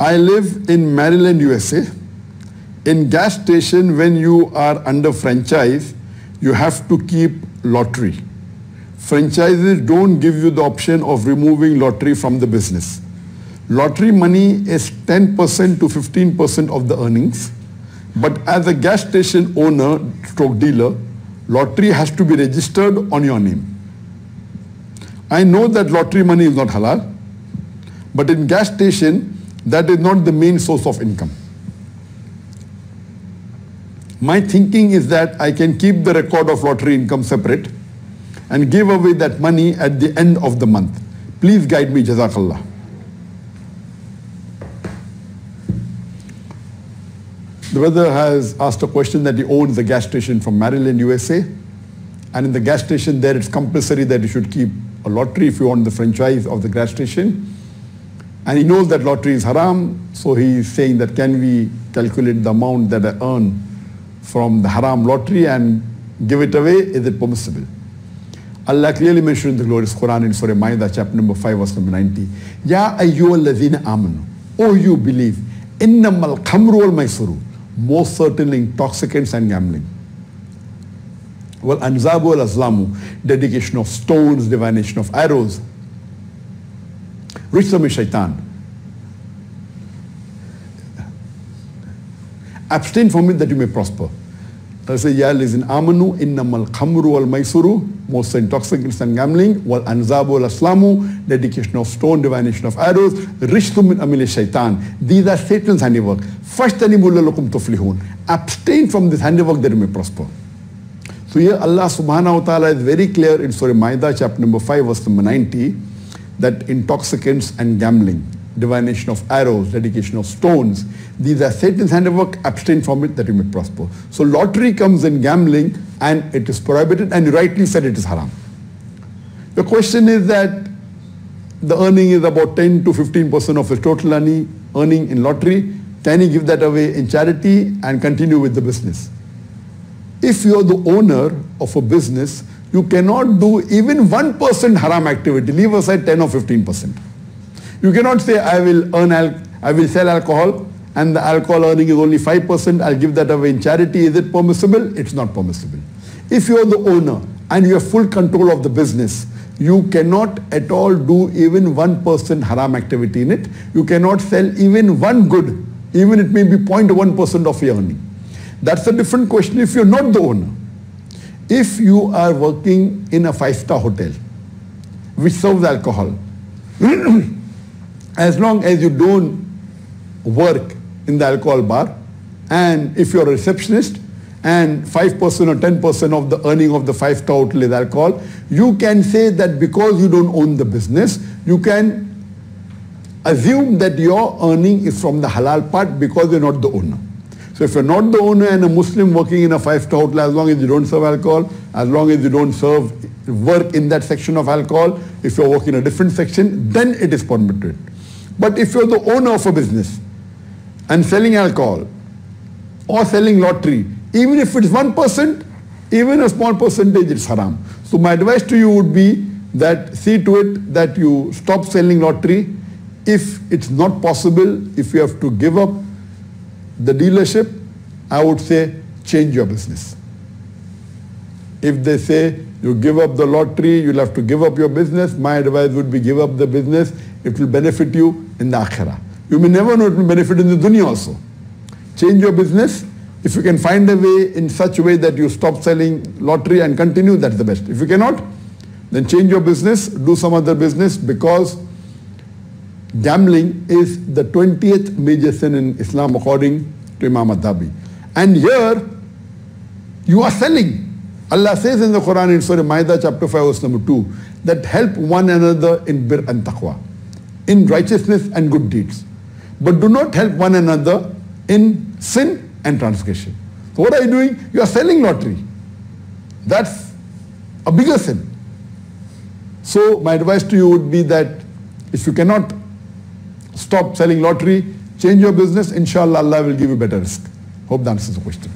I live in Maryland, USA. In gas station, when you are under franchise, you have to keep lottery. Franchises don't give you the option of removing lottery from the business. Lottery money is 10% to 15% of the earnings. But as a gas station owner, stroke dealer, lottery has to be registered on your name. I know that lottery money is not halal, but in gas station, that is not the main source of income. My thinking is that I can keep the record of lottery income separate and give away that money at the end of the month. Please guide me, Jazakallah. The brother has asked a question that he owns a gas station from Maryland, USA. And in the gas station there, it's compulsory that you should keep a lottery if you want the franchise of the gas station. And he knows that lottery is haram, so he is saying that can we calculate the amount that I earn from the haram lottery and give it away? Is it permissible? Allah clearly mentioned in the glorious Quran in Surah Ma'idah, chapter number 5, verse number 90. Ya ayyuhalladhina amanu. Oh, you believe. Innamal khamru wal maisuru. Most certainly intoxicants and gambling. Well, anzabu al azlamu. Dedication of stones, divination of arrows. Rijsam shaitan. Abstain from it that you may prosper. I say, Ya lizin amanu innamal khamru wal maisuru, most intoxicants and gambling, wal anzabu wal aslamu, dedication of stone, divination of arrows, rishtum min amil shaitan. These are Satan's handiwork. Fashtanibullakum tuflihun. Abstain from this handiwork that you may prosper. So here Allah subhanahu wa ta'ala is very clear in Surah Ma'idah chapter number 5 verse number 90 that intoxicants and gambling, divination of arrows, dedication of stones, these are Satan's handiwork, abstain from it that you may prosper. So lottery comes in gambling and it is prohibited and you rightly said it is haram. The question is that the earning is about 10 to 15% of his total earning in lottery. Can he give that away in charity and continue with the business? If you're the owner of a business, you cannot do even 1% haram activity. Leave aside 10 or 15%. You cannot say, I will earn, I will sell alcohol and the alcohol earning is only 5%, I'll give that away in charity. Is it permissible? It's not permissible. If you're the owner and you have full control of the business, you cannot at all do even 1% haram activity in it. You cannot sell even one good, even it may be 0.1% of your earning. That's a different question if you're not the owner. If you are working in a five-star hotel, which serves alcohol, as long as you don't work in the alcohol bar, and if you're a receptionist, and 5% or 10% of the earning of the five-star hotel is alcohol, you can say that because you don't own the business, you can assume that your earning is from the halal part because you're not the owner. So if you're not the owner and a Muslim working in a five-star hotel, as long as you don't serve alcohol, as long as you don't serve work in that section of alcohol, if you're working in a different section, then it is permitted. But if you're the owner of a business and selling alcohol or selling lottery, even if it's 1%, even a small percentage, it's haram. So my advice to you would be that see to it that you stop selling lottery. If it's not possible, if you have to give up the dealership, I would say change your business. If they say you give up the lottery, you'll have to give up your business, my advice would be give up the business. It will benefit you in the akhirah. You may never know it will benefit in the dunya also. Change your business. If you can find a way in such a way that you stop selling lottery and continue, that's the best. If you cannot, then change your business, do some other business because gambling is the 20th major sin in Islam according to Imam Adhabi. And here, you are selling. Allah says in the Quran in Surah Ma'idah chapter 5 verse number 2 that help one another in bir and taqwa, in righteousness and good deeds. But do not help one another in sin and transgression. So what are you doing? You are selling lottery. That's a bigger sin. So my advice to you would be that if you cannot stop selling lottery, change your business, inshallah Allah will give you better rizq. Hope that answers the question.